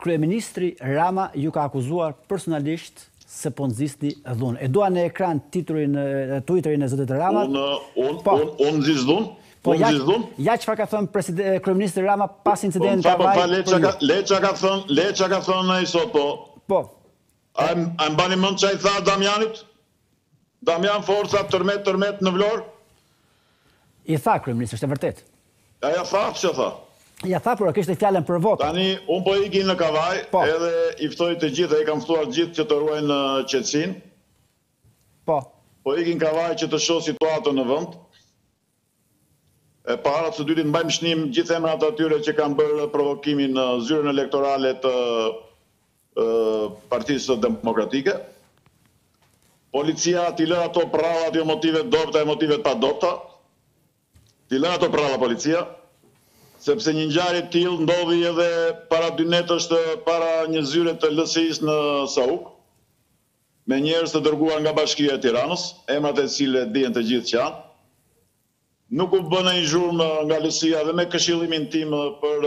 Kryeministri Rama ju ka akuzuar personalisht se po nxisni dhunë. E dua në ekran Twitterin e zotit Rama. Unë, unë, po. unë, unë nxis dhunë? Po ja, ja çfarë ka thënë kryeministri Rama pas incidentit të Kavajës. Po, po, po le çka ka, le çka ka thënë, le çka ka thënë ai se po. Po. A e mbani mend ça i tha Damianit? Damian forcat tërmet tërmet në Vlorë? I tha kryeministri është e vërtetë. A ia tha atë që tha? Ia tha por e kishte fjalën për vota. Tani unë po iki në Kavajë Po. edhe i ftoj të gjithë e i kam ftuar të gjithë që të ruajnë qetësinë. Po. Po iki në Kavajë që të shoh situatën në vend. E para, së dyti, mbajmë shënim gjithë emrat e atyre që kanë bërë provokimin në zyrën elektorale të Partisë Demokratike. Policia t'i lërë ato përrallat jo motive të dobëta e motive të padobëta. T'i lërë ato përralla policia, sepse një ngjarje e tillë ndodhi edhe para dy netësh, para një zyre të LSI-së në Sauk. me njerëz të dërguar nga Bashkia e Tiranës, emrat e të cilëve dihen të gjithë që janë, nuk u bë ndonjë zhurmë nga LSI-ja edhe me këshillimin tim për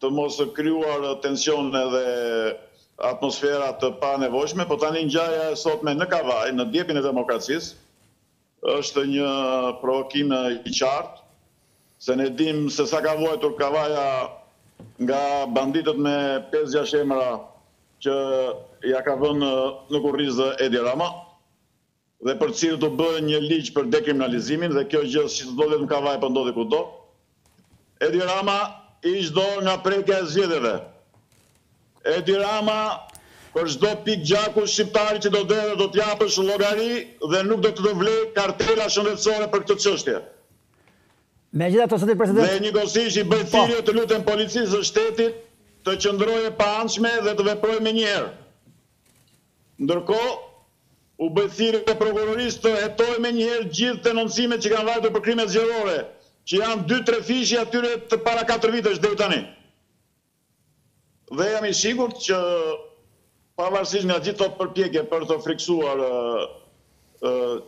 të mos krijuar tensione dhe atmosfera të panevojshme, po tani ngjarja e sotme në Kavajë, në djepin e demokracisë, Është një provokim i qartë, se ne dimë se sa ka vuajtur Kavaja nga banditët me pesë-gjashtë emra që ia ka vënë në kurriz Edi Rama dhe për të cilët u bë një ligj për dekriminalizimin dhe kjo gjë s'po ndodh vetëm në Kavajë po ndodh kudo. Edi Rama hiq dorë nga prekja e zgjedhjeve. Edi Rama, Për çdo pikë gjaku shqiptari që do derdhet do të japësh llogari dhe nuk do të të vlejë kartela shëndetësore për këtë çështje. Megjithatë, zoti president, Dhe njëkohësisht i bëj thirrje të lutem Policisë së Shtetit të qëndrojë e paanshme dhe të veprojë menjëherë. Ndërkohë, i bëj thirrje prokurorisë të hetojë menjëherë gjithë denoncimet që kanë vajtur për krimet zgjedhore, që janë dy-trefishi i atyre të para katër vitesh deri tani. Dhe jam i sigurt që pavarësisht nga gjithë këto përpjekje për të frikësuar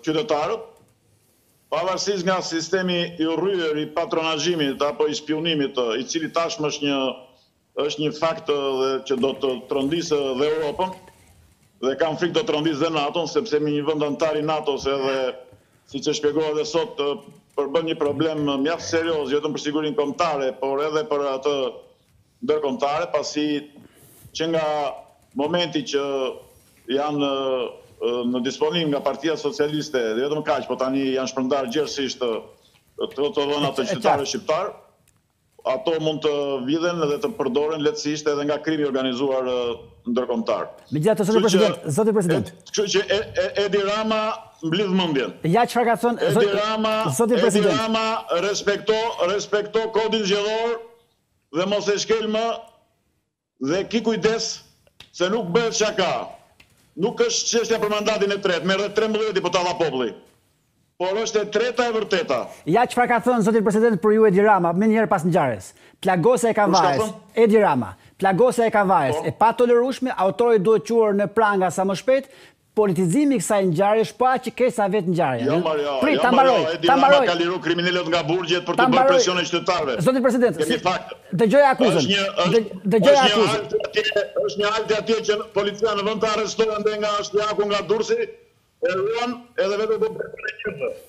qytetarët, pavarësisht nga sistemi i rryer i patronazhimit apo i spiunimit i cili tashmë është një Është një fakt dhe që do të trondisë dhe Europën dhe kam frikë do të trondisë dhe NATO-n, sepse jemi një vend anëtar i NATO-s edhe siç e shpjegova edhe sot përbën një problem mjaft serioz, jo vetëm për sigurinë kombëtare, por edhe për atë ndërkombëtare, pasi që nga momenti që janë në disponim nga Partia Socialiste, dhe jo vetëm kaq, po tani janë shpërndarë gjerësisht këto të dhëna të qytetarëve shqiptarë. Ato mund të vidhen dhe të përdoren lehtësisht edhe nga krimi i organizuar ndërkombëtar. Megjithatë zoti president, zoti president. Kështu që Edi Rama mblidhe mendjen. Ja çfarë ka thënë zoti president. Edi Rama respekto, respekto kodin zgjedhor dhe mos e shkel më Dhe ki kujdes se nuk bëhet shaka, nuk është çështja për mandatin e tretë, merr dhe trembëdhjetë po ta dha populli. Por është e treta e vërteta. Ja çfarë ka thënë zoti president për ju Edi Rama, menjëherë pas ngjarjes. Plagosja e Kavajës, Edi Rama, Plagosja e Kavajës, e patolerueshme, autori duhet çuar në pranga sa më shpejt, Politizimi i kësaj ngjarje është po aq i keq sa vetë ngjarja. Jo mbaroj, ta mbaroj, Edi Rama ka liru kriminelët nga burgjet për t'u bërë presion qytetarëve. Zoti President, kemi fakte. Dëgjoja akuzën. Dëgjoja akuzën. Është një Altin atje që policia në vend të arrestojë, nga Shijaku nga Durrësi e ruan edhe vetë do të bëjë presione njerëzve.